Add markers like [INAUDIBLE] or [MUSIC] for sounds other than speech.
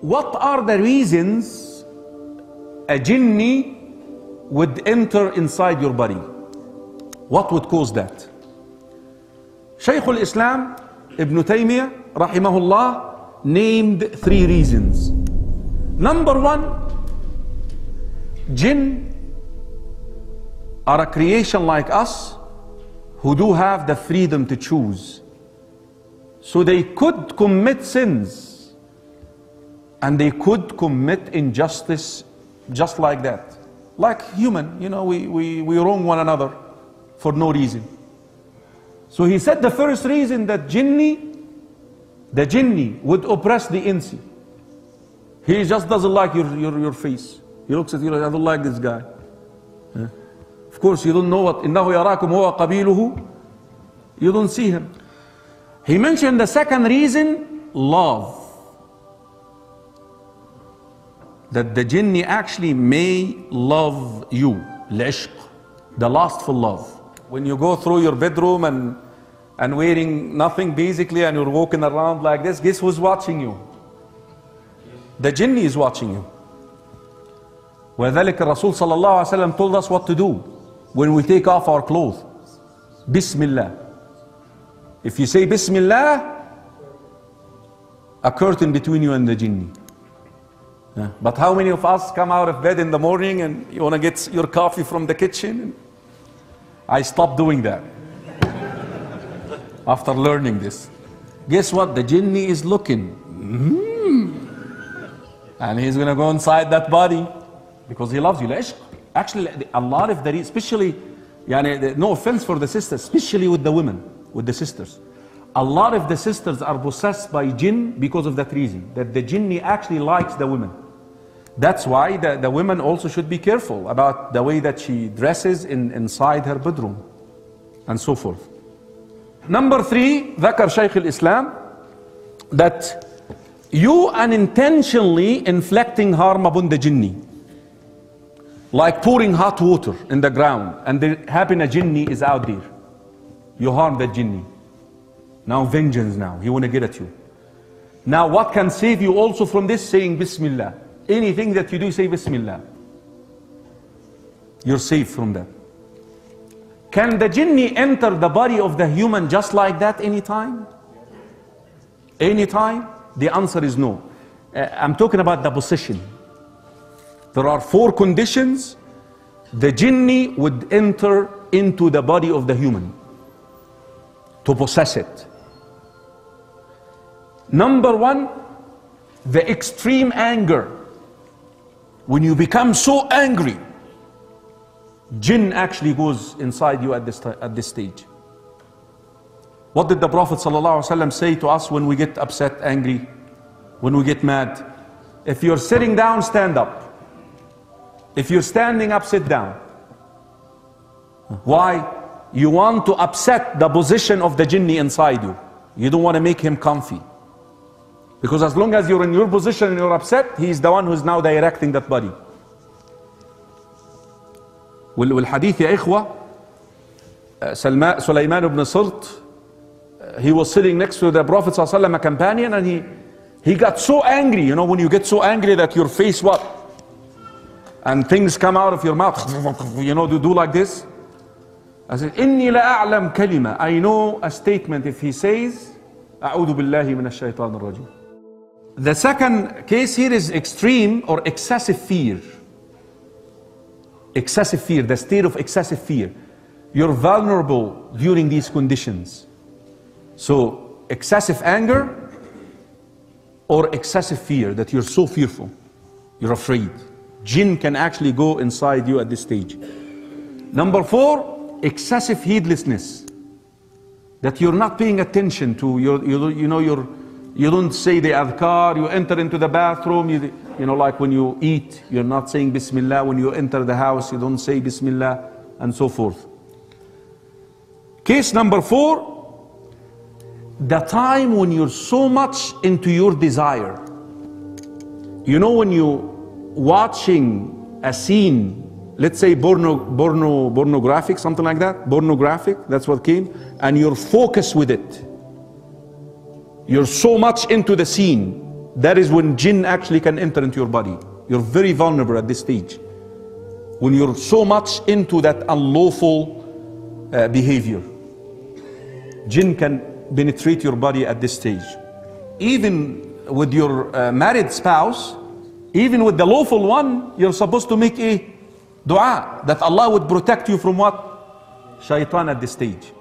what are the reasons a jinni would enter inside your body? What would cause that? Shaykh al-Islam Ibn Taymiyyah rahimahullah named three reasons. Number one, jinn are a creation like us who do have the freedom to choose. So they could commit sins and they could commit injustice just like that. Like human, you know, we, we, we wrong one another for no reason. So he said the first reason that jinni, the jinni would oppress the insi. He just doesn't like your, your, your face. He looks at you like, I don't like this guy. Eh? Of course, you don't know what, إِنَّهُ يَرَاكُمْ هُوَ قَبِيلُهُ You don't see him. He mentioned the second reason, love. That the jinni actually may love you. العشق. The lustful love. When you go through your bedroom and, and wearing nothing basically and you're walking around like this, guess who's watching you? The jinni is watching you. وذلك الرسول صلى الله عليه وسلم told us what to do when we take off our clothes. Bismillah. If you say Bismillah, a curtain between you and the jinni. Yeah. But how many of us come out of bed in the morning and you want to get your coffee from the kitchen? I stopped doing that [LAUGHS] after learning this. Guess what? The jinni is looking. Mm. And he's going to go inside that body because he loves you. Actually, a lot of the, especially, yani, no offense for the sisters, especially with the women, with the sisters. A lot of the sisters are possessed by jinn because of that reason, that the jinni actually likes the women. That's why the, the women also should be careful about the way that she dresses in, inside her bedroom and so forth. Number three, ذكر شيخ الإسلام that you unintentionally inflicting harm upon the jinni. Like pouring hot water in the ground and there happen a jinni is out there. You harm that jinni. now vengeance now. He want to get at you. Now what can save you also from this? Saying Bismillah. Anything that you do, say Bismillah. You're safe from that. Can the jinni enter the body of the human just like that anytime? Anytime? The answer is no. Uh, I'm talking about the possession. There are four conditions the jinni would enter into the body of the human to possess it. Number one, the extreme anger. When you become so angry, jinn actually goes inside you at this, at this stage. What did the Prophet ﷺ say to us when we get upset, angry, when we get mad? If you're sitting down, stand up. If you're standing up, sit down. Why? You want to upset the position of the jinni inside you. You don't want to make him comfy. Because as long as you're in your position and you're upset, he's the one who's now directing that body. وال- والحديث يا إخوة uh, سلمان سليمان بن صرت uh, he was sitting next to the Prophet صلى الله عليه وسلم, a companion and he, he got so angry you know when you get so angry that your face what and things come out of your mouth [LAUGHS] you know to do like this I said إني لا أعلم كلمة I know a statement if he says أعوذ بالله من الشيطان الرجيم the second case here is extreme or excessive fear excessive fear, the state of excessive fear. You're vulnerable during these conditions. So, excessive anger or excessive fear that you're so fearful, you're afraid. Jinn can actually go inside you at this stage. Number four, excessive heedlessness. That you're not paying attention to, you, you know, you're, you don't say the adhkar, you enter into the bathroom, you, you know, like when you eat, you're not saying Bismillah. When you enter the house, you don't say Bismillah, and so forth. Case number four, the time when you're so much into your desire. You know, when you're watching a scene, let's say porno, porno, pornographic, something like that, pornographic, that's what came, and you're focused with it. You're so much into the scene that is when jinn actually can enter into your body. You're very vulnerable at this stage. When you're so much into that unlawful uh, behavior, jinn can penetrate your body at this stage. Even with your uh, married spouse, even with the lawful one, you're supposed to make a dua that Allah would protect you from what? Shaitan at this stage.